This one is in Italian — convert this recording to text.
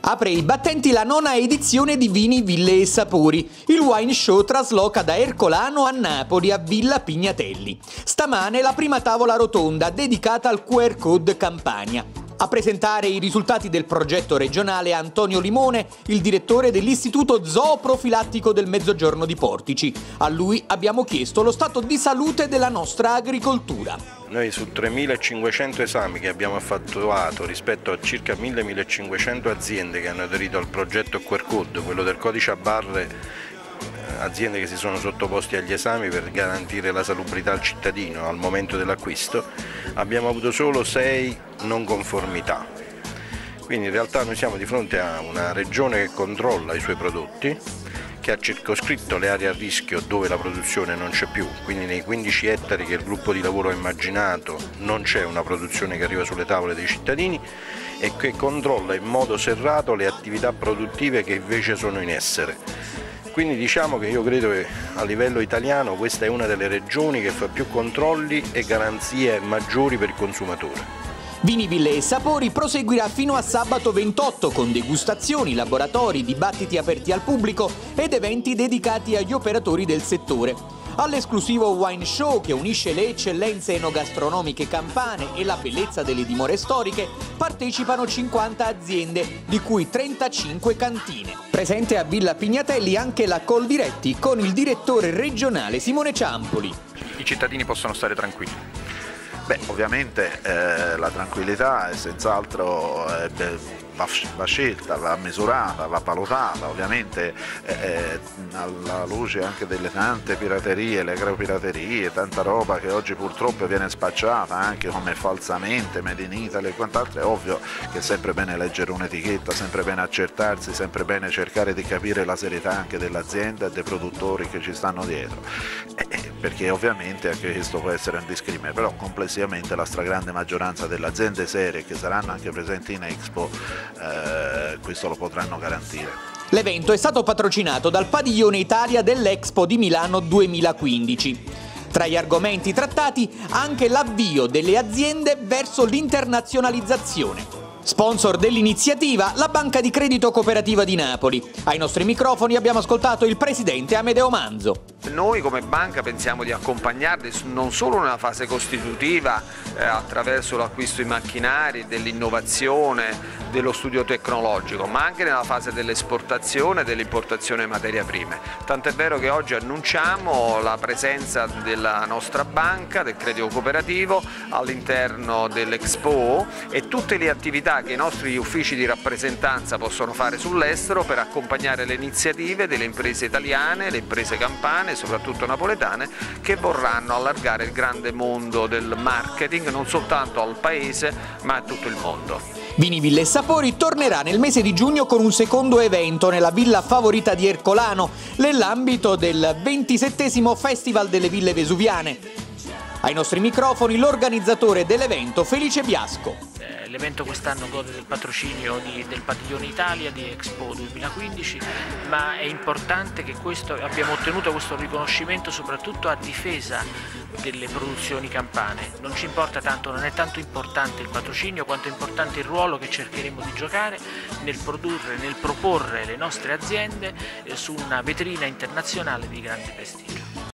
Apre i battenti la nona edizione di Vini, Ville e Sapori. Il wine show trasloca da Ercolano a Napoli a Villa Pignatelli. Stamane la prima tavola rotonda dedicata al QR code Campania. A presentare i risultati del progetto regionale Antonio Limone, il direttore dell'Istituto Zooprofilattico del Mezzogiorno di Portici. A lui abbiamo chiesto lo stato di salute della nostra agricoltura. Noi su 3.500 esami che abbiamo effettuato rispetto a circa 1.500 aziende che hanno aderito al progetto QR Code, quello del codice a barre aziende che si sono sottoposti agli esami per garantire la salubrità al cittadino al momento dell'acquisto, abbiamo avuto solo 6 non conformità. Quindi in realtà noi siamo di fronte a una regione che controlla i suoi prodotti, che ha circoscritto le aree a rischio dove la produzione non c'è più, quindi nei 15 ettari che il gruppo di lavoro ha immaginato non c'è una produzione che arriva sulle tavole dei cittadini e che controlla in modo serrato le attività produttive che invece sono in essere. Quindi diciamo che io credo che a livello italiano questa è una delle regioni che fa più controlli e garanzie maggiori per il consumatore. Viniville e Sapori proseguirà fino a sabato 28 con degustazioni, laboratori, dibattiti aperti al pubblico ed eventi dedicati agli operatori del settore. All'esclusivo wine show che unisce le eccellenze enogastronomiche campane e la bellezza delle dimore storiche partecipano 50 aziende, di cui 35 cantine. Presente a Villa Pignatelli anche la Coldiretti con il direttore regionale Simone Ciampoli. I cittadini possono stare tranquilli. Beh, ovviamente eh, la tranquillità è senz'altro eh, va, va, scelta, va misurata, va valutata, ovviamente eh, eh, alla luce anche delle tante piraterie, le agropiraterie, tanta roba che oggi purtroppo viene spacciata anche come falsamente, made in Italy e quant'altro, è ovvio che è sempre bene leggere un'etichetta, sempre bene accertarsi, sempre bene cercare di capire la serietà anche dell'azienda e dei produttori che ci stanno dietro, eh, eh perché ovviamente anche questo può essere un discrimine, però complessivamente la stragrande maggioranza delle aziende serie che saranno anche presenti in Expo eh, questo lo potranno garantire. L'evento è stato patrocinato dal Padiglione Italia dell'Expo di Milano 2015. Tra gli argomenti trattati anche l'avvio delle aziende verso l'internazionalizzazione. Sponsor dell'iniziativa, la Banca di Credito Cooperativa di Napoli. Ai nostri microfoni abbiamo ascoltato il presidente Amedeo Manzo. Noi come banca pensiamo di accompagnarli non solo nella fase costitutiva eh, attraverso l'acquisto di macchinari, dell'innovazione, dello studio tecnologico, ma anche nella fase dell'esportazione e dell'importazione di materia prime. Tant'è vero che oggi annunciamo la presenza della nostra banca, del credito cooperativo, all'interno dell'Expo e tutte le attività che i nostri uffici di rappresentanza possono fare sull'estero per accompagnare le iniziative delle imprese italiane, le imprese campane, soprattutto napoletane, che vorranno allargare il grande mondo del marketing non soltanto al paese ma a tutto il mondo. Viniville e Sapori tornerà nel mese di giugno con un secondo evento nella villa favorita di Ercolano, nell'ambito del 27 Festival delle Ville Vesuviane. Ai nostri microfoni l'organizzatore dell'evento Felice Biasco. L'evento quest'anno gode del patrocinio di, del Padiglione Italia di Expo 2015, ma è importante che questo, abbiamo ottenuto questo riconoscimento soprattutto a difesa delle produzioni campane. Non ci importa tanto, non è tanto importante il patrocinio quanto è importante il ruolo che cercheremo di giocare nel produrre, nel proporre le nostre aziende eh, su una vetrina internazionale di grande prestigio.